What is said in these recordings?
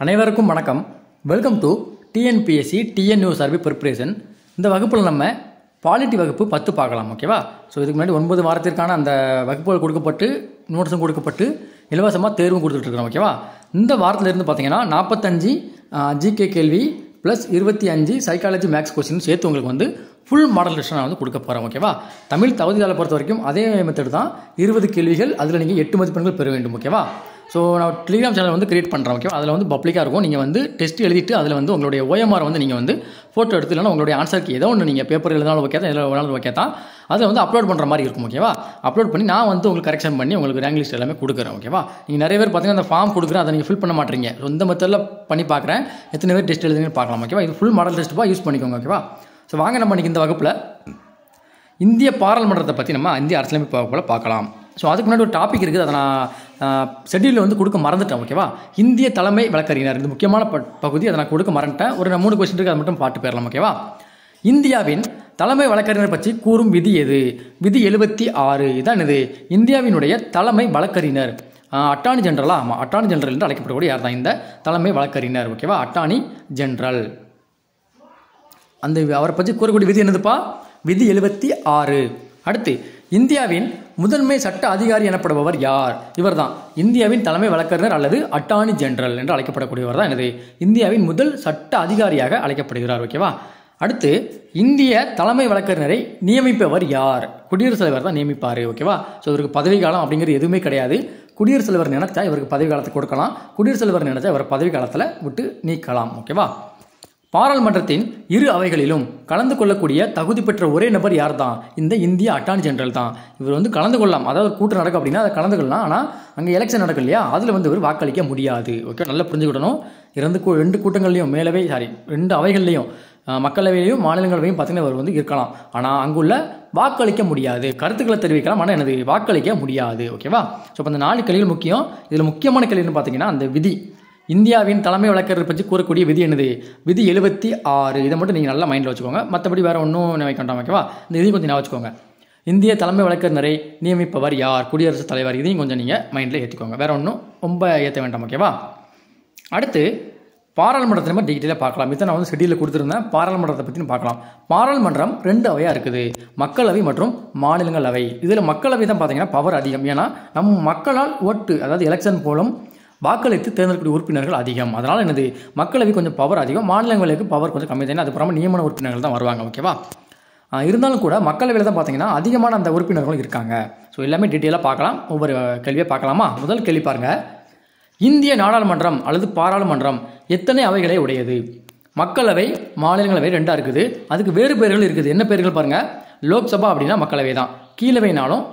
அனைவருக்கும் வணக்கம். Welcome to TNPSC TNU survey preparation இந்த வகுப்பில் நம்ம பாலிட்டி வகுப்பு பத்து பார்க்கலாம் ஓகேவா ஸோ இதுக்கு முன்னாடி ஒன்பது வாரத்திற்கான அந்த வகுப்புகள் கொடுக்கப்பட்டு நோட்ஸும் கொடுக்கப்பட்டு இலவசமாக தேர்வும் கொடுத்துட்ருக்குறோம் ஓகேவா இந்த வாரத்தில் இருந்து பார்த்தீங்கன்னா நாற்பத்தஞ்சு ஜிகே கேள்வி ப்ளஸ் இருபத்தி அஞ்சு சைக்காலஜி மேக்ஸ் கொஸ்டின் சேர்த்து உங்களுக்கு வந்து ஃபுல் மாடல் லிஸ்ட் நான் வந்து கொடுக்க போகிறேன் ஓகேவா தமிழ் தகுதியாளர் பொறுத்த வரைக்கும் அதே மெத்தட் தான் இருபது கேள்விகள் அதில் நீங்கள் எட்டு மதிப்பெண்கள் பெற வேண்டும் ஓகேவா ஸோ நான் டெலிகிராம் சேனல் வந்து கிரியேட் பண்ணுறேன் ஓகே அதில் வந்து பப்ளிக்காக இருக்கும். நீங்கள் வந்து டெஸ்ட் எழுதிட்டு அதில் வந்து உங்களுடைய ஓஎம்ஆர் வந்து நீங்கள் வந்து ஃபோட்டோ எடுத்து இல்லைனா உங்களுடைய ஆன்சருக்கு ஏதோ ஒன்று நீங்கள் பேப்பர் எழுதினாலும் ஓகே தான் எதில் வேணாலும் ஓகே தான். அதில் வந்து அப்லோட் பண்ணுற மாதிரி இருக்கும் ஓகேவா அப்லோட் பண்ணி நான் வந்து உங்களுக்கு கரெக்ஷன் பண்ணி உங்களுக்கு ரேங்க் லிஸ்ட் எல்லாமே கொடுக்குறேன் ஓகேவா நீங்கள் நிறைய பேர் பார்த்தீங்கன்னா அந்த ஃபார்ம் கொடுக்குறேன் அதை நீங்கள் ஃபில் பண்ண மாட்டீங்க. ஸோ இந்த மெத்தடில் பண்ணி பார்க்குறேன் எத்தனை பேர் டெஸ்ட் எழுதுங்கன்னு பார்க்கலாம் ஓகேவா இது ஃபுல் மாடல் டெஸ்ட்டுப்பா யூஸ் பண்ணிக்கோங்க ஓகேவா ஸோ வாங்க நம்ம இன்றைக்கி இந்த வகுப்பில் இந்திய பாராளுமன்றத்தை பற்றி நம்ம இந்திய அரசியலமைப்பு வகுப்பில் பார்க்கலாம். ஸோ அதுக்கு முன்னாடி ஒரு டாபிக் இருக்குது. அதை நான் ஷெட்யூலில் வந்து கொடுக்க மறந்துட்டேன் ஓகேவா இந்திய தலைமை வழக்கறிஞர். இது முக்கியமான ப- பகுதி. அதை நான் கொடுக்க மறந்துட்டேன். ஒரு மூணு கொஸ்டின் இருக்குது அதை மட்டும் பாட்டு போயிடலாம் ஓகேவா இந்தியாவின் தலைமை வழக்கறிஞர் பற்றி கூறும் விதி எது? விதி எழுபத்தி ஆறு. இதான் இது. இந்தியாவினுடைய தலைமை வழக்கறிஞர். அட்டானி ஜெனரலா ஆமாம் அட்டானி ஜென்ரல் என்று அழைக்கப்படக்கூடிய யார் தான் இந்த தலைமை வழக்கறிஞர் ஓகேவா அட்டானி ஜென்ரல் அந்த அவரை பற்றி கூறக்கூடிய விதி என்னதுப்பா? விதி எழுபத்தி ஆறு. அடுத்து இந்தியாவின் முதன்மை சட்ட அதிகாரி எனப்படுபவர் யார்? இவர்தான். இந்தியாவின் தலைமை வழக்கறிஞர் அல்லது அட்டார்னி ஜெனரல் என்று அழைக்கப்படக்கூடியவர் தான் எனது இந்தியாவின் முதல் சட்ட அதிகாரியாக அழைக்கப்படுகிறார் ஓகேவா? அடுத்து இந்திய தலைமை வழக்கறிஞரை நியமிப்பவர் யார்? குடியரசுத் தலைவர் தான் நியமிப்பார் ஓகேவா? ஸோ இவருக்கு பதவி காலம் அப்படிங்கிறது எதுவுமே கிடையாது. குடியரசுத் தலைவர் நினைச்சா இவருக்கு பதவி காலத்தை கொடுக்கலாம். குடியரசுத் தலைவர் நினைச்சா இவர் பதவி காலத்தில் விட்டு நீக்கலாம் ஓகேவா? பாராளுமன்றத்தின் இரு அவைகளிலும் கலந்து கொள்ளக்கூடிய தகுதி பெற்ற ஒரே நபர் யார் தான் இந்த இந்திய அட்டார்னி ஜெனரல் தான். இவர் வந்து கலந்து கொள்ளலாம். அதாவது கூட்டம் நடக்கும் அப்படின்னா அதை கலந்து கொள்ளலாம். ஆனால் அங்கே எலெக்ஷன் நடக்கும் இல்லையா அதில் வந்து இவர் வாக்களிக்க முடியாது. ஓகே நல்லா புரிஞ்சுக்கிடணும். இரண்டு கூ- ரெண்டு கூட்டங்கள்லையும் மேலவை சாரி ரெண்டு அவைகள்லையும் மக்களவையிலையும் மாநிலங்களவையும் பார்த்தீங்கன்னா இவர் வந்து இருக்கலாம். ஆனால் அங்குள்ள வாக்களிக்க முடியாது. கருத்துக்களை தெரிவிக்கலாம். ஆனால் எனது வாக்களிக்க முடியாது. ஓகேவா ஸோ இப்போ அந்த நாலு கேள்விகள் முக்கியம். இதில் முக்கியமான கேள்வின்னு பார்த்தீங்கன்னா அந்த விதி. இந்தியாவின் தலைமை வழக்கறிஞர் பற்றி கூறக்கூடிய விதி என்னது? விதி எழுபத்தி ஆறு. இதை மட்டும் நீங்கள் நல்லா மைண்டில் வச்சுக்கோங்க. மற்றபடி வேறு ஒன்றும் நினைக்க வேண்டாம் ஓகேவா இந்த இதையும் கொஞ்சம் நான் வச்சுக்கோங்க. இந்திய தலைமை வழக்கறிஞரை நியமிப்பவர் யார்? குடியரசுத் தலைவர். இதையும் கொஞ்சம் நீங்கள் மைண்டில் ஏற்றிக்கோங்க வேறு ஒன்றும் ரொம்ப ஏற்ற வேண்டாம் ஓகேவா அடுத்து பாராளுமன்றத்தை நம்ம டீட்டெயிலாக பார்க்கலாம். இதை நான் வந்து ஷெடியூலில் கொடுத்துருந்தேன். பாராளுமன்றத்தை பற்றி பார்க்கலாம். பாராளுமன்றம் ரெண்டு அவையாக இருக்குது. மக்களவை மற்றும் மாநிலங்களவை. இதில் மக்களவை தான் பார்த்தீங்கன்னா பவர் அதிகம். ஏன்னா நம் மக்களால் ஓட்டு அதாவது எலெக்ஷன் போலும் வாக்களித்து தேர்ந்தெடுக்கக்கூடிய உறுப்பினர்கள் அதிகம். அதனால் என்னது? மக்களவை கொஞ்சம் பவர் அதிகம். மாநிலங்களுக்கு பவர் கொஞ்சம் கம்மி தான். அதுக்கப்புறமா நியமன உறுப்பினர்கள் தான் வருவாங்க. ஓகேவா இருந்தாலும் கூட மக்களவையில் தான் பார்த்தீங்கன்னா அதிகமான அந்த உறுப்பினர்களும் இருக்காங்க. ஸோ எல்லாமே டீட்டெயிலாக பார்க்கலாம். ஒவ்வொரு கேள்வியாக பார்க்கலாமா? முதல் கேள்வி பாருங்க. இந்திய நாடாளுமன்றம் அல்லது பாராளுமன்றம் எத்தனை அவைகளை உடையது? மக்களவை மாநிலங்களவை ரெண்டாக இருக்குது. அதுக்கு வேறு பேர்கள் இருக்குது. என்ன பேர்கள் பாருங்கள் லோக்சபா அப்படின்னா மக்களவை தான். கீழவைனாலும்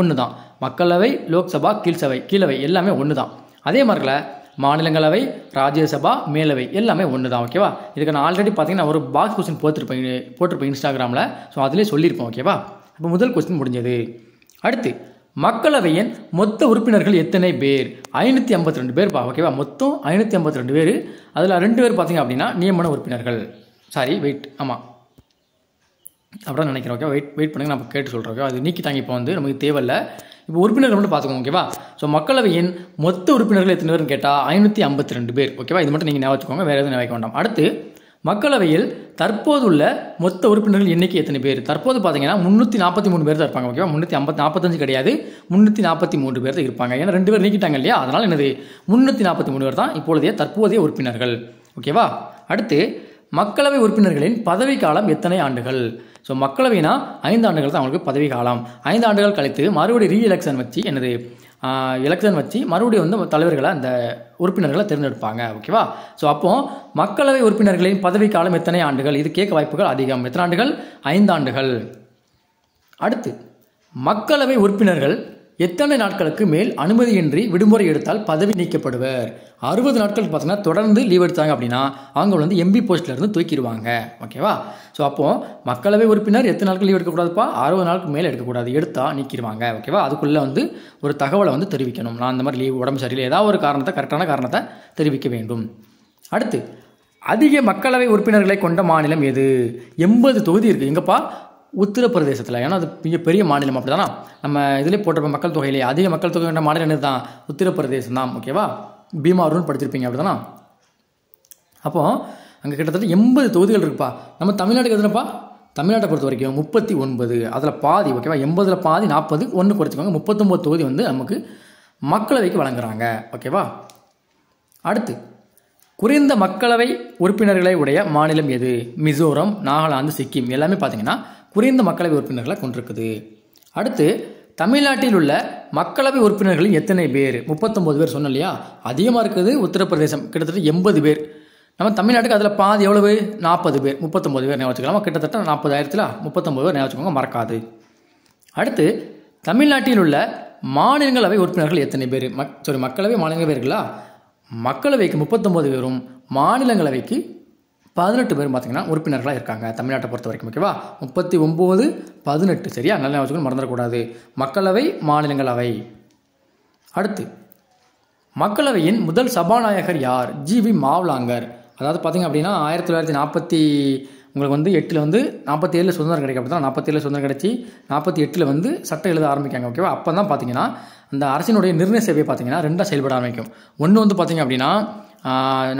ஒன்று தான் மக்களவை லோக்சபா கீழ்சபை கீழவை எல்லாமே ஒன்று தான் அதே மாதிரில மாநிலங்களவை ராஜ்யசபா மேலவை எல்லாமே ஒன்று தான் ஓகேவா இதுக்கு நான் ஆல்ரெடி பார்த்தீங்கன்னா ஒரு பாக்ஸ் கொஸ்டின் போட்டிருப்பேன் போட்டிருப்பேன் இன்ஸ்டாகிராமில். ஸோ அதிலே சொல்லியிருப்போம் ஓகேவா இப்போ முதல் கொஸ்டின் முடிஞ்சது. அடுத்து மக்களவையின் மொத்த உறுப்பினர்கள் எத்தனை பேர்? ஐநூற்றி ஐம்பத்தி ரெண்டு பேர் பா ஓகேவா மொத்தம் ஐநூற்றி ஐம்பத்தி ரெண்டு பேர். அதில் ரெண்டு பேர் பார்த்தீங்க அப்படின்னா நியமன உறுப்பினர்கள். சாரி வெயிட் ஆமாம் அப்படின்னு நினைக்கிறேன் ஓகே வெயிட் வெயிட் பண்ணுங்க நம்ம கேட்டு சொல்கிறோம் ஓகே அது நீக்கிட்டாங்க இப்போ வந்து நமக்கு தேவையில்லை. இப்போ உறுப்பினர்கள் மட்டும் பார்த்துக்கோங்க ஓகேவா ஸோ மக்களவையின் மொத்த உறுப்பினர்கள் எத்தனை பேர்னு கேட்டால் ஐநூற்றி ஐம்பத்தி ரெண்டு பேர் ஓகேவா இது மட்டும் நீங்கள் ஞாபகம் வேறு எதுவும் ஞாபகம் வேண்டாம். அடுத்து மக்களவையில் தற்போதுள்ள மொத்த உறுப்பினர்கள் எண்ணிக்கை எத்தனை பேர்? தற்போது பார்த்தீங்கன்னா முந்நூற்றி நாற்பத்தி மூணு பேர் தான் இருப்பாங்க ஓகேவா முந்நூற்றி ஐம்பத்தி நாற்பத்தஞ்சு கிடையாது முந்நூற்றி நாற்பத்தி மூன்று பேர் தான் இருப்பாங்க. ஏன்னா ரெண்டு பேர் நீக்கிட்டாங்க இல்லையா? அதனால் என்னது? முந்நூற்றி நாற்பத்தி மூணு பேர் தான் இப்பொழுதைய தற்போதைய உறுப்பினர்கள் ஓகேவா அடுத்து மக்களவை உறுப்பினர்களின் பதவி காலம் எத்தனை ஆண்டுகள்? ஸோ மக்களவைனா ஐந்து ஆண்டுகள் தான் அவங்களுக்கு பதவி காலம். ஐந்து ஆண்டுகள் கழித்து மறுபடியும் ரீ எலெக்ஷன் வச்சு என்னது? எலெக்ஷன் வச்சு மறுபடியும் வந்து தலைவர்களை அந்த உறுப்பினர்களை தேர்ந்தெடுப்பாங்க. ஓகேவா ஸோ அப்போது மக்களவை உறுப்பினர்களின் பதவி காலம் எத்தனை ஆண்டுகள்? இது கேட்க வாய்ப்புகள் அதிகம். எத்தனை ஆண்டுகள்? ஐந்து ஆண்டுகள். அடுத்து மக்களவை உறுப்பினர்கள் எத்தனை நாட்களுக்கு மேல் அனுமதியின்றி விடுமுறை எடுத்தால் பதவி நீக்கப்படுவர்? அறுபது நாட்கள் பார்த்தீங்கன்னா தொடர்ந்து லீவ் எடுத்தாங்க அப்படின்னா அவங்க வந்து எம்பி போஸ்ட்லேருந்து தூக்கிடுவாங்க. ஓகேவா ஸோ அப்போது மக்களவை உறுப்பினர் எத்தனை நாட்கள் லீவ் எடுக்கக்கூடாதுப்பா? அறுபது நாளுக்கு மேலே எடுக்கக்கூடாது. எடுத்தால் நீக்கிடுவாங்க. ஓகேவா அதுக்குள்ளே வந்து ஒரு தகவலை வந்து தெரிவிக்கணும். நான் அந்த மாதிரி லீவ் உடம்பு சரியில்லை. ஏதாவது ஒரு காரணத்தை கரெக்டான காரணத்தை தெரிவிக்க வேண்டும். அடுத்து அதிக மக்களவை உறுப்பினர்களை கொண்ட மாநிலம் எது? எண்பது தொகுதி இருக்குது எங்கப்பா? உத்தரப்பிரதேசத்தில் ஏன்னா அது மிக பெரிய மாநிலம் அப்படிதானா? நம்ம இதிலே போட்டிருப்ப மக்கள் தொகையிலே அதிக மக்கள் தொகை கொண்ட மாநிலம் என்னது தான்? உத்தரப்பிரதேசம் தான் ஓகேவா பீமா படிச்சிருப்பீங்க அப்படி அப்படிதானா? அப்போது அங்கே கிட்டத்தட்ட எண்பது தொகுதிகள் இருக்குப்பா. நம்ம தமிழ்நாட்டுக்கு எதுனப்பா தமிழ்நாட்டை பொறுத்த வரைக்கும் முப்பத்தி ஒன்பது. அதில் பாதி ஓகேவா எண்பதில் பாதி நாற்பது ஒன்று குறைச்சிக்கோங்க. முப்பத்தொம்போது தொகுதி வந்து நமக்கு மக்களவைக்கு வழங்குறாங்க ஓகேவா அடுத்து குறைந்த மக்களவை உறுப்பினர்களை உடைய மாநிலம் எது? மிசோரம் நாகாலாந்து சிக்கிம். எல்லாமே பார்த்தீங்கன்னா குறைந்த மக்களவை உறுப்பினர்களை கொண்டிருக்குது. அடுத்து தமிழ்நாட்டில் உள்ள மக்களவை உறுப்பினர்களில் எத்தனை பேர்? முப்பத்தொம்போது பேர் சொன்னோம் இல்லையா? அதிகமாக இருக்குது. உத்தரப்பிரதேசம் கிட்டத்தட்ட எண்பது பேர். நம்ம தமிழ்நாட்டுக்கு அதில் பாதி எவ்வளவு? நாற்பது பேர். முப்பத்தொம்போது பேர் ஞாபகம் கிட்டத்தட்ட நாற்பதாயிரத்தில் முப்பத்தொம்போது பேர் ஞாபகம் வச்சுக்கோங்க மறக்காது. அடுத்து தமிழ்நாட்டில் உள்ள மாநிலங்களவை உறுப்பினர்கள் எத்தனை பேர்? மக் சாரி மக்களவை மாநிலங்களவை இருக்குல்ல மக்களவைக்கு முப்பத்தொம்போது பேரும் மாநிலங்களவைக்கு பதினெட்டு பேரும் பார்த்திங்கன்னா உறுப்பினர்களாக இருக்காங்க. தமிழ்நாட்டை பொறுத்த வரைக்கும் ஓகேவா முப்பத்தி ஒம்பது பதினெட்டு சரியா? நல்ல வச்சுக்கணும் மறந்துடக்கூடாது. மக்களவை மாநிலங்களவை. அடுத்து மக்களவையின் முதல் சபாநாயகர் யார்? G V Mavalankar. அதாவது பார்த்திங்க அப்படின்னா ஆயிரத்தி தொள்ளாயிரத்தி நாற்பத்தி உங்களுக்கு வந்து எட்டில் வந்து நாற்பத்தி ஏழில் சுதந்திரம் கிடைக்கும் அப்படி தான் நாற்பத்தேழு சுதந்திரம் கிடைச்சி நாற்பத்தி எட்டில் வந்து சட்டம் எழுத ஆரம்பிக்காங்க ஓகேவா அப்போ தான் பார்த்தீங்கன்னா அந்த அரசினுடைய நிர்ணய சேவை பார்த்தீங்கன்னா ரெண்டாக செயல்பட ஆரம்பிக்கும். ஒன்று வந்து பார்த்தீங்க அப்படின்னா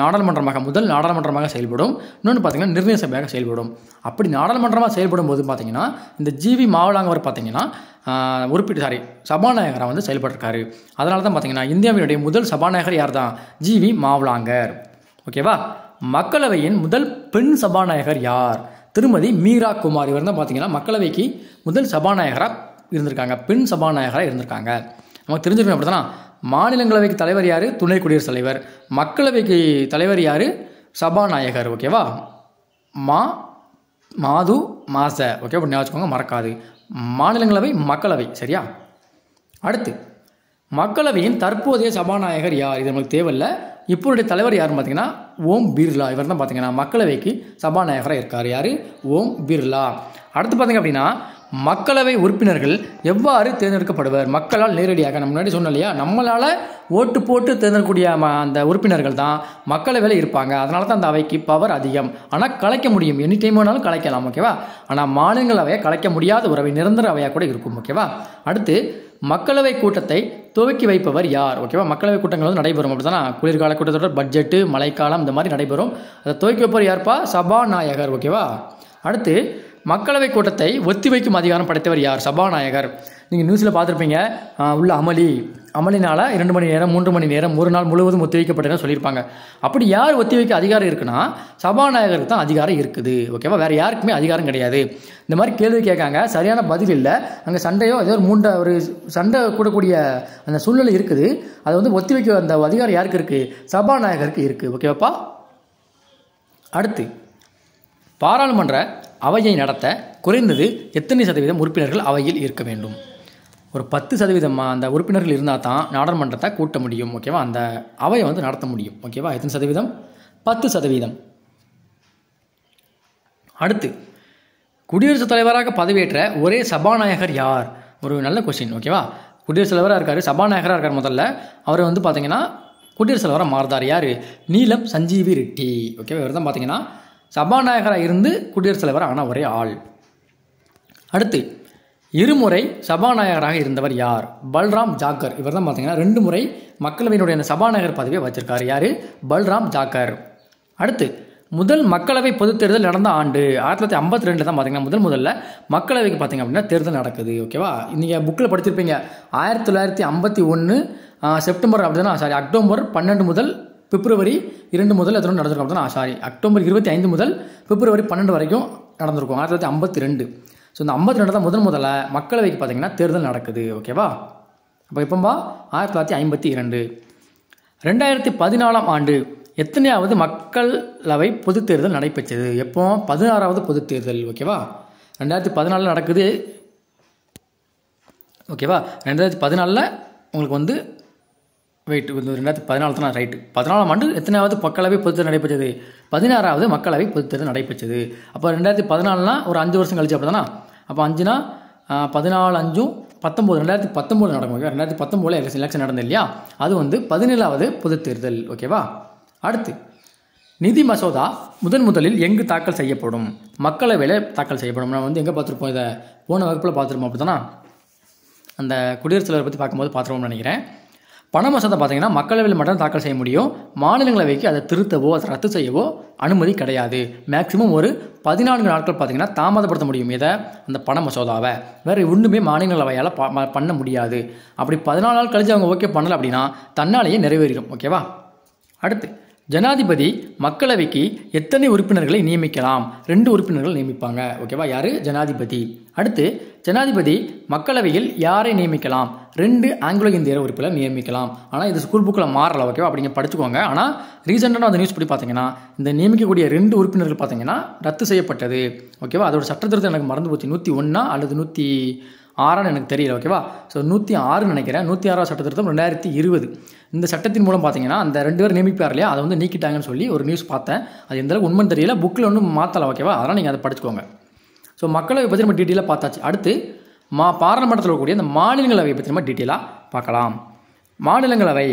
நாடாளுமன்றமாக முதல் நாடாளுமன்றமாக செயல்படும். இன்னொன்று பார்த்தீங்கன்னா நிர்ணய சபையாக செயல்படும். அப்படி நாடாளுமன்றமாக செயல்படும் போது பார்த்தீங்கன்னா இந்த ஜிவி மாவலாங்கவர் பார்த்தீங்கன்னா உறுப்பிட்டு சாரி சபாநாயகராக வந்து செயல்பட்டிருக்காரு. அதனால தான் பார்த்தீங்கன்னா இந்தியாவினுடைய முதல் சபாநாயகர் யார் தான் ஜிவி மாவலாங்கர் ஓகேவா மக்களவையின் முதல் பெண் சபாநாயகர் யார்? திருமதி மீரா குமார். இவர் தான் பார்த்தீங்கன்னா மக்களவைக்கு முதல் சபாநாயகராக இருந்திருக்காங்க. பெண் சபாநாயகராக இருந்திருக்காங்க. நமக்கு தெரிஞ்சிருக்கணும் அப்படி தானே மாநிலங்களவைக்கு தலைவர் யார்? துணை குடியரசுத் தலைவர். மக்களவைக்கு தலைவர் யார்? சபாநாயகர். ஓகேவா மா மாது மாச. ஓகே அப்படி ஞாபகம் வச்சுக்கோங்க மறக்காது. மாநிலங்களவை மக்களவை. சரியா? அடுத்து மக்களவையின் தற்போதைய சபாநாயகர் யார்? இது நமக்கு தேவையில்ல. இப்போதைய தலைவர் யாருன்னு பார்த்தீங்கன்னா ஓம் பிர்லா. இவர் தான் பார்த்தீங்கன்னா மக்களவைக்கு சபாநாயகராக இருக்கார். யார்? ஓம் பிர்லா. அடுத்து பார்த்தீங்க அப்படின்னா மக்களவை உறுப்பினர்கள் எவ்வாறு தேர்ந்தெடுக்கப்படுவர்? மக்களால் நேரடியாக நம்ம முன்னாடி சொன்னோம் இல்லையா? நம்மளால் ஓட்டு போட்டு தேர்ந்தெடுக்கக்கூடிய ம- அந்த உறுப்பினர்கள் தான் மக்களவையில் இருப்பாங்க. அதனால தான் அந்த அவைக்கு பவர் அதிகம். ஆனால் கலைக்க முடியும். எனி டைம் வேணாலும் கலைக்கலாம் ஓகேவா ஆனால் மாநிலங்களவையை கலைக்க முடியாத உறவை நிரந்தர அவையாக கூட இருக்கும் ஓகேவா அடுத்து மக்களவை கூட்டத்தை துவக்கி வைப்பவர் யார்? ஓகேவா மக்களவை கூட்டங்கள் வந்து நடைபெறும். அப்படிதானே குளிர்கால கூட்டத்தொடர் பட்ஜெட்டு மழைக்காலம் இந்த மாதிரி நடைபெறும். அதை துவக்கி வைப்பவர் யார்ப்பா? சபாநாயகர். ஓகேவா அடுத்து மக்களவை கூட்டத்தை ஒத்திவைக்கும் அதிகாரம் படைத்தவர் யார்? சபாநாயகர். நீங்கள் நியூஸில் பார்த்துருப்பீங்க உள்ள அமளி. அமளினால இரண்டு மணி நேரம் மூன்று மணி நேரம் ஒரு நாள் முழுவதும் ஒத்திவைக்கப்பட்டதுன்னு சொல்லியிருப்பாங்க. அப்படி யார் ஒத்திவைக்க அதிகாரம் இருக்குன்னா சபாநாயகருக்கு தான் அதிகாரம் இருக்குது ஓகேவா வேறு யாருக்குமே அதிகாரம் கிடையாது. இந்த மாதிரி கேள்வி கேட்காங்க. சரியான பதில் இல்லை. அங்கே சண்டையோ ஏதோ ஒரு மூண்ட ஒரு சண்டை கூடக்கூடிய அந்த சூழ்நிலை இருக்குது. அதை வந்து ஒத்திவைக்க அந்த அதிகாரம் யாருக்கு இருக்குது சபாநாயகருக்கு இருக்குது ஓகேவாப்பா அடுத்து பாராளுமன்ற அவையை நடத்த குறைந்தது எத்தனை சதவீதம் உறுப்பினர்கள் அவையில் இருக்க வேண்டும்? ஒரு பத்து சதவீதம் அந்த உறுப்பினர்கள் இருந்தால் தான் நாடாளுமன்றத்தை கூட்ட முடியும் ஓகேவா அந்த அவையை வந்து நடத்த முடியும் ஓகேவா எத்தனை சதவீதம்? பத்து சதவீதம். அடுத்து குடியரசுத் தலைவராக பதவியேற்ற ஒரே சபாநாயகர் யார்? ஒரு நல்ல கொஸ்டின் ஓகேவா குடியரசுத் தலைவராக இருக்கார் சபாநாயகராக இருக்கார் முதல்ல. அவர் வந்து பார்த்தீங்கன்னா குடியரசுத் தலைவராக மாறுதார் யார்? நீலம் சஞ்சீவி ரெட்டி ஓகேவா இவர் தான் பார்த்தீங்கன்னா சபாநாயகராக இருந்து குடியரசுத் தலைவராக ஆனால் ஒரே ஆள். அடுத்து இருமுறை சபாநாயகராக இருந்தவர் யார்? பல்ராம் ஜாக்கர். இவர் தான் பார்த்தீங்கன்னா ரெண்டு முறை மக்களவையினுடைய அந்த சபாநாயகர் பதவியை வச்சிருக்கார். யார்? பல்ராம் ஜாக்கர். அடுத்து முதல் மக்களவை பொதுத் தேர்தல் நடந்த ஆண்டு ஆயிரத்தி தொள்ளாயிரத்தி ஐம்பத்தி ரெண்டு தான் பார்த்தீங்கன்னா முதல் முதல்ல மக்களவைக்கு பார்த்தீங்க அப்படின்னா தேர்தல் நடக்குது ஓகேவா நீங்கள் புக்கில் படிச்சிருப்பீங்க. ஆயிரத்தி தொள்ளாயிரத்தி ஐம்பத்தி ஒன்று செப்டம்பர் அப்படின்னா சாரி அக்டோபர் பன்னெண்டு முதல் பிப்ரவரி இரண்டு முதல் எத்தனை நடந்திருக்கும் அப்படின்னா சாரி அக்டோபர் இருபத்தி ஐந்து முதல் பிப்ரவரி பன்னெண்டு வரைக்கும் நடந்திருக்கும் ஆயிரத்தி தொள்ளாயிரத்தி ஐம்பத்தி ரெண்டு. ஸோ இந்த ஐம்பத்தி ரெண்டு தான் முதன் முதல்ல மக்களவைக்கு பார்த்தீங்கன்னா தேர்தல் நடக்குது ஓகேவா அப்போ எப்போம்பா ஆயிரத்தி தொள்ளாயிரத்தி ஐம்பத்தி இரண்டு. ரெண்டாயிரத்தி பதினாலாம் ஆண்டு எத்தனையாவது மக்களவை பொது தேர்தல் நடைபெற்றது? எப்போ? பதினாறாவது பொதுத் தேர்தல் ஓகேவா ரெண்டாயிரத்தி பதினாலில் நடக்குது. ஓகேவா ரெண்டாயிரத்தி பதினாலில் உங்களுக்கு வந்து வெயிட் ரெண்டாயிரத்தி பதினாலு தான் ரைட்டு பதினாலாம் ஆண்டு எத்தனாவது மக்களவை பொதுத்தேர்தல் நடைபெற்றது? பதினாறாவது மக்களவை பொதுத்தேர்தல் நடைபெற்றது. அப்போ ரெண்டாயிரத்தி பதினாலுனா ஒரு அஞ்சு வருஷம் கழிச்சு அப்படி தானே அப்போ அஞ்சுனா பதினாலு அஞ்சும் பத்தொம்போது. ரெண்டாயிரத்தி பத்தொம்போது நடக்கும் ஓகே ரெண்டாயிரத்தி பத்தொம்போதில் எலெக்ஷன் எலெக்ஷன் நடந்தது இல்லையா அது வந்து பதினேழாவது பொதுத்தேர்தல் ஓகேவா அடுத்து நிதி மசோதா முதன் முதலில் எங்கு தாக்கல் செய்யப்படும்? மக்களவையில் தாக்கல் செய்யப்படும். நம்ம வந்து எங்கே பார்த்துருப்போம்? இதை போன வகுப்பில் பார்த்துருப்போம் அப்படி அந்த குடியரசுத் தலைவரை பற்றி பார்க்கும்போது பார்த்துருவோம்னு நினைக்கிறேன். பண மசோதா பார்த்தீங்கன்னா மக்களவையில் மட்டும் தாக்கல் செய்ய முடியும். மாநிலங்களவைக்கு அதை திருத்தவோ அதை ரத்து செய்யவோ அனுமதி கிடையாது. மேக்சிமம் ஒரு பதினான்கு நாட்கள் பார்த்தீங்கன்னா தாமதப்படுத்த முடியும் இதை அந்த பண மசோதாவை வேறு ஒன்றுமே மாநிலங்களவையால் ப- பண்ண முடியாது. அப்படி பதினாலு நாள் கழிச்சு அவங்க ஓகே பண்ணலை அப்படின்னா தன்னாலேயே நிறைவேறிடும். ஓகேவா அடுத்து ஜனாதிபதி மக்களவைக்கு எத்தனை உறுப்பினர்களை நியமிக்கலாம்? ரெண்டு உறுப்பினர்கள் நியமிப்பாங்க. ஓகேவா யார்? ஜனாதிபதி. அடுத்து ஜனாதிபதி மக்களவையில் யாரை நியமிக்கலாம்? ரெண்டு ஆங்கிலோ இந்தியர் உறுப்பினர் நியமிக்கலாம். ஆனால் இது ஸ்கூல் புக்கில் மாறல ஓகேவா அப்படிங்க படிச்சுக்கோங்க. ஆனால் ரீசெண்டாக அந்த நியூஸ் படி பார்த்தீங்கன்னா இந்த நியமிக்கக்கூடிய ரெண்டு உறுப்பினர்கள் பார்த்தீங்கன்னா ரத்து செய்யப்பட்டது ஓகேவா அதோட சட்டத்திருத்தம் எனக்கு மறந்து போச்சு. நூற்றி ஒன்றா அல்லது நூற்றி ஆறான்னு எனக்கு தெரியல ஓகேவா ஸோ நூற்றி ஆறுன்னு நினைக்கிறேன். நூற்றி ஆறாவது சட்டத்திருத்தம் ரெண்டாயிரத்தி இருபது. இந்த சட்டத்தின் மூலம் பார்த்தீங்கன்னா அந்த ரெண்டு பேர் நியமிப்பார் இல்லையா? அதை வந்து நீக்கிட்டாங்கன்னு சொல்லி ஒரு நியூஸ் பார்த்தேன். அது எந்தளவுக்கு உண்மைன்னு தெரியல. புக்கில் ஒன்றும் மாற்றலை ஓகேவா அதெல்லாம் நீங்கள் அதை படிச்சுக்கோங்க. ஸோ மக்களவை பற்றி நம்ம டீட்டெயிலாக பார்த்தாச்சு. அடுத்து மா பாராளுமன்றத்தில் இருக்கக்கூடிய இந்த மாநிலங்களவை பற்றி நம்ம டீட்டெயிலாக பார்க்கலாம். மாநிலங்களவை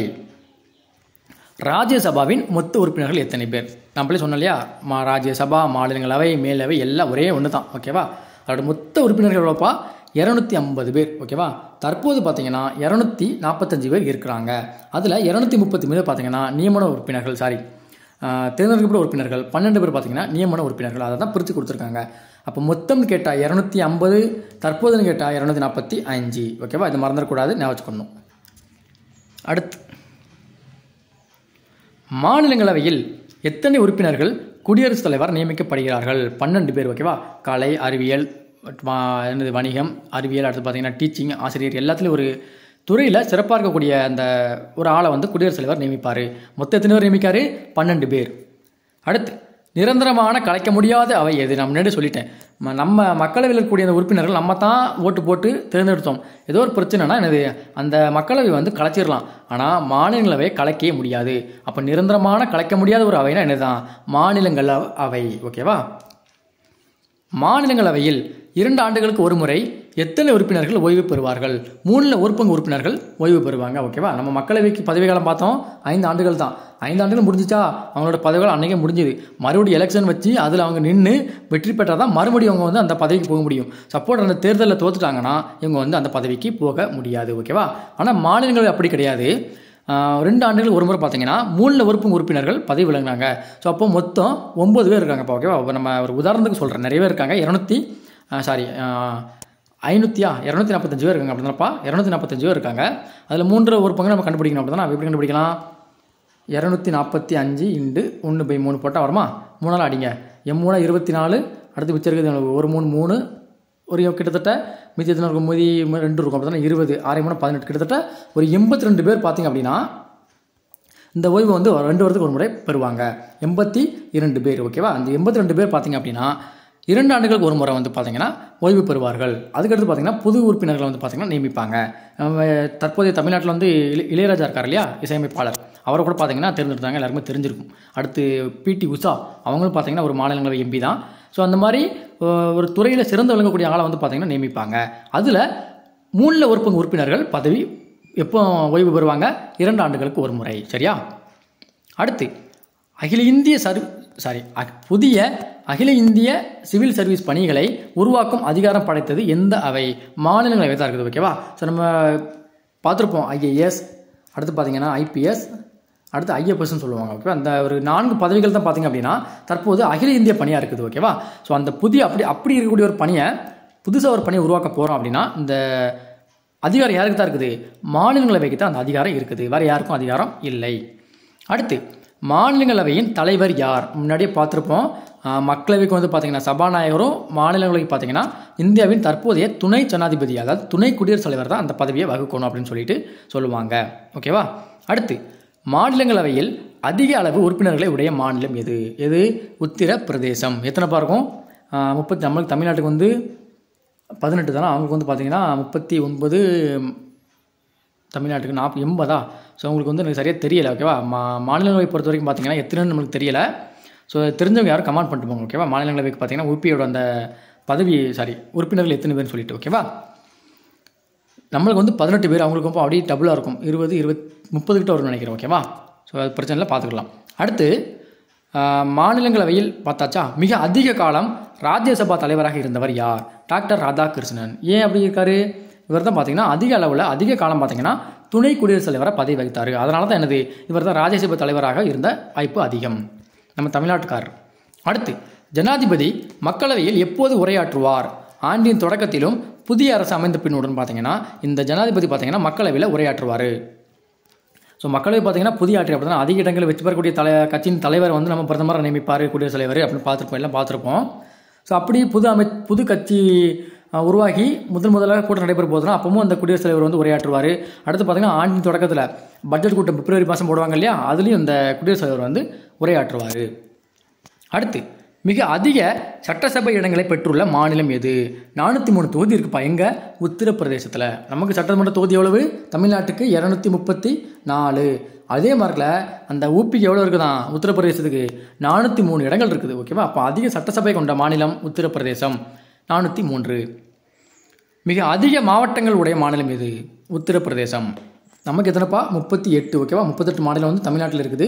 ராஜ்யசபாவின் மொத்த உறுப்பினர்கள் எத்தனை பேர்? நம்மளே சொன்னோம் இல்லையா? மா ராஜ்யசபா மாநிலங்களவை மேலவை எல்லாம் ஒரே ஒன்று தான் ஓகேவா அதோட மொத்த உறுப்பினர்கள் எவ்வளோப்பா இரநூத்தி ஐம்பது பேர். ஓகேவா தற்போது பார்த்தீங்கன்னா இரநூத்தி நாற்பத்தஞ்சு பேர் இருக்கிறாங்க. அதில் இரநூத்தி முப்பத்தி மூணு பார்த்தீங்கன்னா நியமன உறுப்பினர்கள் சாரி தேர்ந்தெடுக்கப்பட்ட உறுப்பினர்கள். பன்னெண்டு பேர் பார்த்தீங்கன்னா நியமன உறுப்பினர்கள். அதை தான் பிரித்து கொடுத்துருக்காங்க. அப்போ மொத்தம் கேட்டால் இரநூத்தி ஐம்பது தற்போதுன்னு கேட்டால் இரநூத்தி நாற்பத்தி அஞ்சு ஓகேவா? இது மறந்துடக்கூடாது. ஞாபகம் வச்சுக்கணும். அடுத்து. மாநிலங்களவையில் எத்தனை உறுப்பினர்கள் குடியரசுத் தலைவர் நியமிக்கப்படுகிறார்கள்? பன்னெண்டு பேர் ஓகேவா? கலை அறிவியல் என்னது வணிகம் அறிவியல் அடுத்து பார்த்திங்கன்னா டீச்சிங் ஆசிரியர் எல்லாத்துலேயும் ஒரு துறையில் சிறப்பாக இருக்கக்கூடிய அந்த ஒரு ஆளை வந்து குடியரசுத் தலைவர் நியமிப்பார். மொத்த எத்தனை பேர் நியமிக்கார்? பன்னெண்டு பேர். அடுத்து. நிரந்தரமான கலைக்க முடியாத அவை எது? நான் முன்னாடி சொல்லிட்டேன். நம்ம மக்களவையில் இருக்கக்கூடிய அந்த உறுப்பினர்கள் நம்ம தான் ஓட்டு போட்டு தேர்ந்தெடுத்தோம். ஏதோ ஒரு பிரச்சனைனா என்னது? அந்த மக்களவை வந்து கலைச்சிடலாம் ஆனால் மாநிலங்களவை கலைக்கவே முடியாது. அப்போ நிரந்தரமான கலைக்க முடியாத ஒரு அவைனா என்னதான்? மாநிலங்கள அவை ஓகேவா? மாநிலங்களவையில் இரண்டு ஆண்டுகளுக்கு ஒரு முறை எத்தனை உறுப்பினர்கள் ஓய்வு பெறுவார்கள்? மூணில் ஒரு பங்கு உறுப்பினர்கள் ஓய்வு பெறுவாங்க ஓகேவா நம்ம மக்களவைக்கு பதவி காலம் பார்த்தோம் ஐந்து ஆண்டுகள் தான். ஐந்து ஆண்டுகள் முடிஞ்சிச்சா? அவங்களோட பதவிகள் அன்றைக்கே முடிஞ்சுது. மறுபடியும் எலெக்ஷன் வச்சு அதில் அவங்க நின்று வெற்றி பெற்றால் தான் மறுபடியும் அவங்க வந்து அந்த பதவிக்கு போக முடியும். சப்போர்ட் அந்த தேர்தலில் தோத்துட்டாங்கன்னா இவங்க வந்து அந்த பதவிக்கு போக முடியாது ஓகேவா ஆனால் மாநிலங்கள் அப்படி கிடையாது. ரெண்டு ஆண்டுகள் ஒரு முறை பார்த்தீங்கன்னா மூணில் உறுப்பு உறுப்பினர்கள் பதவி விளங்குறாங்க ஸோ அப்போ மொத்தம் ஒம்பது பேர் இருக்காங்க இப்போ ஓகேவா இப்போ நம்ம ஒரு உதாரணத்துக்கு சொல்கிறேன் நிறைய பேர் இருக்காங்க. இரநூத்தி சாரி ஐநூற்றியா இரநூத்தி நாற்பத்தஞ்சு பேர் இருக்காங்க அப்படின்னாப்பா இரநூத்தி நாற்பத்தஞ்சு பேர் இருக்காங்க. அதில் மூன்று ஒரு பங்கு நம்ம கண்டுபிடிக்கணும் அப்படின்னா எப்படி கண்டுபிடிக்கலாம்? இரநூத்தி நாற்பத்தி அஞ்சு இண்டு ஒன்று பை மூணு போட்டால் வருமா? மூணால் அடிங்க. எம்மூணா இருபத்தி நாலு அடுத்து மிச்சம் இருக்குது ஒரு மூணு மூணு. ஒரு கிட்டத்தட்ட மிச்சம் எத்தனை இருக்கும்? மீதி ரெண்டு இருக்கும் அப்படி இருபது. ஆறு மூணு பதினெட்டு. கிட்டத்தட்ட ஒரு எண்பத்தி ரெண்டு பேர் பார்த்திங்க அப்படின்னா இந்த ஓய்வு வந்து ரெண்டு வருடத்துக்கு ஒரு முறை பெறுவாங்க. எண்பத்தி இரண்டு பேர் ஓகேவா? அந்த எண்பத்தி ரெண்டு பேர் பார்த்திங்க அப்படின்னா இரண்டு ஆண்டுகளுக்கு ஒரு முறை வந்து பார்த்தீங்கன்னா ஓய்வு பெறுவார்கள். அதுக்கடுத்து பார்த்தீங்கன்னா புது உறுப்பினர்களை வந்து பார்த்தீங்கன்னா நியமிப்பாங்க. நம்ம தற்போதைய தமிழ்நாட்டில் வந்து இளைய- இளையராஜா இருக்கார் இல்லையா? இசையமைப்பாளர். அவரை கூட பார்த்தீங்கன்னா தேர்ந்தெடுத்தாங்க. எல்லாருமே தெரிஞ்சிருக்கும். அடுத்து பிடி உஷா. அவங்களும் பார்த்தீங்கன்னா ஒரு மாநிலங்களவை எம்பி தான். ஸோ அந்த மாதிரி ஒரு துறையில் சிறந்து விளங்கக்கூடிய ஆளை வந்து பார்த்தீங்கன்னா நியமிப்பாங்க. அதில் மூணில் ஒரு பங்கு உறுப்பினர்கள் பதவி எப்போ ஓய்வு பெறுவாங்க? இரண்டு ஆண்டுகளுக்கு ஒரு முறை. சரியா? அடுத்து அகில இந்திய சர்வ் சாரி புதிய அகில இந்திய சிவில் சர்வீஸ் பணிகளை உருவாக்கும் அதிகாரம் படைத்தது எந்த அவை? மாநிலங்களவை தான் இருக்குது ஓகேவா ஸோ நம்ம பார்த்துருப்போம் ஐஏஎஸ் அடுத்து பார்த்தீங்கன்னா ஐபிஎஸ் அடுத்து ஐஎஃப்எஸ்ன்னு சொல்லுவாங்க ஓகேவா அந்த ஒரு நான்கு பதவிகள் தான் பார்த்தீங்க அப்படின்னா தற்போது அகில இந்திய பணியாக இருக்குது ஓகேவா ஸோ அந்த புதிய அப்படி அப்படி இருக்கக்கூடிய ஒரு பணியை புதுசாக ஒரு பணியை உருவாக்க போகிறோம் அப்படின்னா இந்த அதிகாரம் யாருக்கு தான் இருக்குது? மாநிலங்களவைக்கு தான் அந்த அதிகாரம் இருக்குது. வேறு யாருக்கும் அதிகாரம் இல்லை. அடுத்து மாநிலங்களவையின் தலைவர் யார்? முன்னாடியே பார்த்துருப்போம். மக்களவைக்கு வந்து பார்த்தீங்கன்னா சபாநாயகரும் மாநிலங்களுக்கு பார்த்தீங்கன்னா இந்தியாவின் தற்போதைய துணை ஜனாதிபதி அதாவது துணை குடியரசுத் தலைவர் தான் அந்த பதவியை வகுக்கணும் அப்படின்னு சொல்லிட்டு சொல்லுவாங்க. ஓகேவா அடுத்து மாநிலங்களவையில் அதிக அளவு உறுப்பினர்களை உடைய மாநிலம் எது? எது? உத்திரப்பிரதேசம். எத்தனை பார்க்கும் முப்பத்தி நம்மளுக்கு தமிழ்நாட்டுக்கு வந்து பதினெட்டு தானே? அவங்களுக்கு வந்து பார்த்தீங்கன்னா முப்பத்தி ஒன்பது தமிழ்நாட்டுக்கு நாற்பது எண்பதா? ஸோ உங்களுக்கு வந்து எனக்கு சரியாக தெரியல ஓகேவா மா மாநிலங்களை பொறுத்த வரைக்கும் பார்த்தீங்கன்னா எத்தனைன்னு நம்மளுக்கு தெரியல. ஸோ தெரிஞ்சவங்க யாரும் கமெண்ட் பண்ணிட்டு போங்க ஓகேவா மாநிலங்களவைக்கு பார்த்தீங்கன்னா உபியோட அந்த பதவி சாரி உறுப்பினர்கள் எத்தனை பேர்னு சொல்லிட்டு ஓகேவா நம்மளுக்கு வந்து பதினெட்டு பேர் அவங்களுக்கு ரொம்ப அப்படியே டபுளாக இருக்கும். இருபது இருபத் முப்பது கிட்ட வரும்னு நினைக்கிறேன் ஓகேவா ஸோ அது பிரச்சனை இல்லை பார்த்துக்கலாம் அடுத்து மாநிலங்களவையில் பார்த்தாச்சா? மிக அதிக காலம் ராஜ்யசபா தலைவராக இருந்தவர் யார்? டாக்டர் ராதாகிருஷ்ணன். ஏன் அப்படி இருக்காரு? இவர் தான் பார்த்தீங்கன்னா அதிக அளவில் அதிக காலம் பார்த்தீங்கன்னா துணை குடியரசுத் தலைவராக பதவி வகித்தார் அதனால தான் எனது இவர் தான் ராஜ்யசபா தலைவராக இருந்த வாய்ப்பு அதிகம். நம்ம தமிழ்நாட்டுக்காரர். அடுத்து ஜனாதிபதி மக்களவையில் எப்போது உரையாற்றுவார்? ஆண்டின் தொடக்கத்திலும் புதிய அரசு அமைந்த பின்னுடன் பார்த்தீங்கன்னா இந்த ஜனாதிபதி பார்த்தீங்கன்னா மக்களவையில் உரையாற்றுவார். ஸோ மக்களவை பார்த்தீங்கன்னா புதிய ஆட்சி அப்படி அதிக இடங்களில் வெற்றி பெறக்கூடிய தலை கட்சியின் தலைவர் வந்து நம்ம பிரதமரை நியமிப்பார் குடியரசுத் தலைவர் அப்படின்னு பார்த்துருப்போம் எல்லாம் பார்த்துருப்போம். ஸோ அப்படி புது அமை புது கட்சி உருவாகி முதல் முதலாக கூட்டம் நடைபெற போதுனா அப்பவும் அந்த குடியரசுத் தலைவர் வந்து உரையாற்றுவார். அடுத்து பார்த்தீங்கன்னா ஆண்டின் தொடக்கத்தில் பட்ஜெட் கூட்டம் பிப்ரவரி மாதம் போடுவாங்க இல்லையா? அதுலேயும் இந்த குடியரசுத் தலைவர் வந்து உரையாற்றுவார். அடுத்து மிக அதிக சட்டசபை இடங்களை பெற்றுள்ள மாநிலம் எது? நானூற்றி மூணு தொகுதி இருக்குப்பா எங்கே? உத்தரப்பிரதேசத்தில். நமக்கு சட்டமன்ற தொகுதி எவ்வளவு? தமிழ்நாட்டுக்கு இரநூத்தி முப்பத்தி நாலு. அதே மாதிரில அந்த ஊபிக்கு எவ்வளோ இருக்குதான்? உத்தரப்பிரதேசத்துக்கு நானூற்றி மூணு இடங்கள் இருக்குது ஓகேவா? அப்போ அதிக சட்டசபை கொண்ட மாநிலம் உத்தரப்பிரதேசம். நானூற்றி மூன்று. மிக அதிக மாவட்டங்கள் உடைய மாநிலம் எது? உத்தரப்பிரதேசம். நமக்கு எத்தனைப்பா? முப்பத்தி எட்டு ஓகேவா முப்பத்தெட்டு மாநிலம் வந்து தமிழ்நாட்டில் இருக்குது.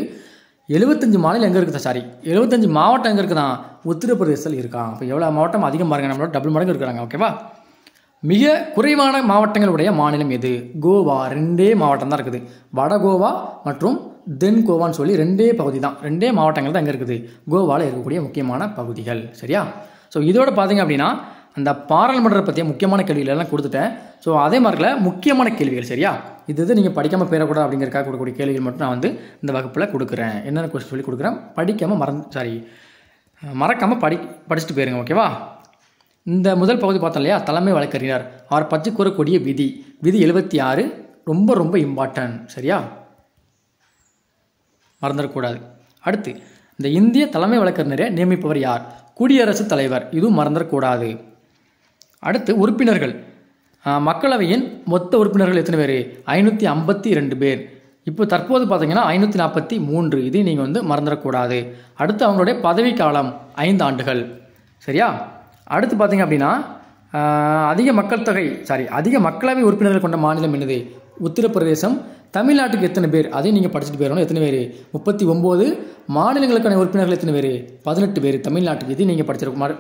எழுபத்தஞ்சு மாநிலம் எங்கே இருக்குது? சாரி எழுபத்தஞ்சு மாவட்டம் எங்கே இருக்குதான் உத்தரப்பிரதேசத்தில் இருக்கான் அப்போ எவ்வளோ மாவட்டம் அதிகம் பாருங்க நம்மளோட டபுள் மடங்கு இருக்கிறாங்க ஓகேவா மிக குறைவான மாவட்டங்களுடைய மாநிலம் எது? கோவா ரெண்டே மாவட்டம் தான் இருக்குது. வட கோவா மற்றும் தென் கோவான்னு சொல்லி ரெண்டே பகுதி தான். ரெண்டே மாவட்டங்கள் தான் எங்கே இருக்குது. கோவாவில் இருக்கக்கூடிய முக்கியமான பகுதிகள் சரியா? ஸோ இதோட பார்த்தீங்க அப்படின்னா அந்த பாராளுமன்றத்தை பற்றிய முக்கியமான கேள்விகள் எல்லாம் கொடுத்துட்டேன். ஸோ அதே மாதிரில முக்கியமான கேள்விகள் சரியா? இது இது நீங்கள் படிக்காமல் போயிடக்கூடாது அப்படிங்கிறக்காக கொடுக்கக்கூடிய கேள்விகள் மட்டும் நான் வந்து இந்த வகுப்பில் கொடுக்குறேன். என்னென்ன கொஸ்டின் சொல்லி கொடுக்குறேன்? படிக்காமல் மறந்து சாரி மறக்காமல் படி படிச்சுட்டு போயிருங்க ஓகேவா இந்த முதல் பகுதி பார்த்தோம் இல்லையா? தலைமை வழக்கறிஞர் அவர் பற்றி கூறக்கூடிய விதி. விதி எழுபத்தி ஆறு ரொம்ப ரொம்ப இம்பார்ட்டன்ட் சரியா? மறந்துடக்கூடாது. அடுத்து இந்த இந்திய தலைமை வழக்கறிஞரை நியமிப்பவர் யார்? குடியரசுத் தலைவர். இதுவும் மறந்துடக்கூடாது. அடுத்து உறுப்பினர்கள். மக்களவையின் மொத்த உறுப்பினர்கள் எத்தனை பேர்? ஐநூற்றி ஐம்பத்தி ரெண்டு பேர். இப்போ தற்போது பார்த்தீங்கன்னா ஐநூற்றி நாற்பத்தி மூன்று. இதையும் நீங்கள் வந்து மறந்துடக்கூடாது. அடுத்து அவங்களுடைய பதவிக்காலம் ஐந்து ஆண்டுகள். சரியா? அடுத்து பார்த்தீங்க அப்படின்னா அதிக மக்கள் தொகை சாரி அதிக மக்களவை உறுப்பினர்கள் கொண்ட மாநிலம் என்னது? உத்தரப்பிரதேசம் தமிழ்நாட்டுக்கு எத்தனை பேர்? அதையும் நீங்கள் படிச்சுட்டு போயிடணும். எத்தனை பேர்? முப்பத்தி ஒம்பது மாநிலங்களுக்கான உறுப்பினர்கள் எத்தனை பேர்? பதினெட்டு பேர். தமிழ்நாட்டுக்கு இதையும் நீங்கள் படிச்சிருக்க மற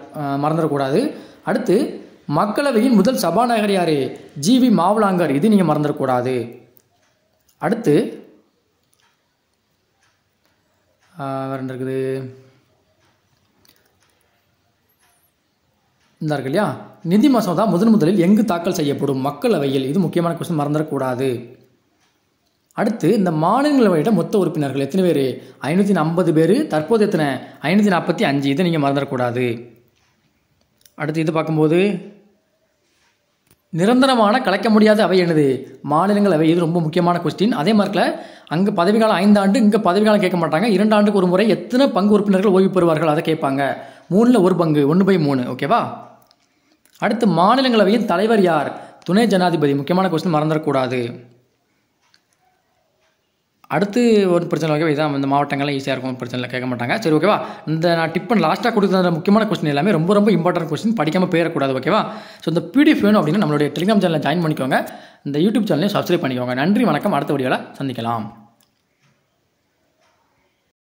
மறந்துடக்கூடாது. அடுத்து மக்களவையின் முதல் சபாநாயகர் யார்? ஜிவி மாவலாங்கர் இது நீங்கள் மறந்துடக்கூடாது. அடுத்து வேறு இருக்குது? இந்த இருக்கு இல்லையா? நிதி மசோதா முதன் முதலில் எங்கு தாக்கல் செய்யப்படும் மக்களவையில்? இது முக்கியமான கொஸ்டின் மறந்துடக்கூடாது. அடுத்து இந்த மாநிலங்களவையிட மொத்த உறுப்பினர்கள் எத்தனை பேர்? ஐநூற்றி ஐம்பது பேர். தற்போது எத்தனை? ஐநூற்றி நாற்பத்தி அஞ்சு. இதை நீங்கள் மறந்துடக்கூடாது. அடுத்து இது பார்க்கும்போது நிரந்தரமான கலைக்க முடியாத அவை என்னது? மாநிலங்களவை இது ரொம்ப முக்கியமான கொஸ்டின் அதே மாதிரில அங்கே பதவிக்காலம் ஐந்தாண்டு இங்கே பதவிக்காலம் கேட்க மாட்டாங்க. இரண்டு ஆண்டுக்கு ஒரு முறை எத்தனை பங்கு உறுப்பினர்கள் ஓய்வு பெறுவார்கள் அதை கேட்பாங்க. மூணில் ஒரு பங்கு ஒன்று பை மூணு. ஓகேவா அடுத்து மாநிலங்களவையின் தலைவர் யார்? துணை ஜனாதிபதி. முக்கியமான கொஸ்டின் மறந்துடக்கூடாது. அடுத்து ஒரு பிரச்சனை ஓகேவா இதான். இந்த மாவட்டங்கள்லாம் ஈஸியாக இருக்கும். பிரச்சனை இல்லை கேட்க மாட்டாங்க. சரி ஓகேவா இந்த நான் டிப் பண்ண லாஸ்ட்டாக கொடுத்த முக்கியமான கொஸ்டின் எல்லாமே ரொம்ப ரொம்ப இம்பார்ட்டன்ட் கொஸ்டின் படிக்காமல் போயிடக்கூடாது ஓகேவா ஸோ இந்த பிடிஎஃப் வேணும் அப்படின்னா நம்மளுடைய டெலிகிராம் சேனலில் ஜாயின் பண்ணிக்கோங்க. இந்த யூடியூப் சேனலையும் சப்ஸ்கிரைப் பண்ணிக்கோங்க. நன்றி வணக்கம். அடுத்த வீடியோவில் சந்திக்கலாம்.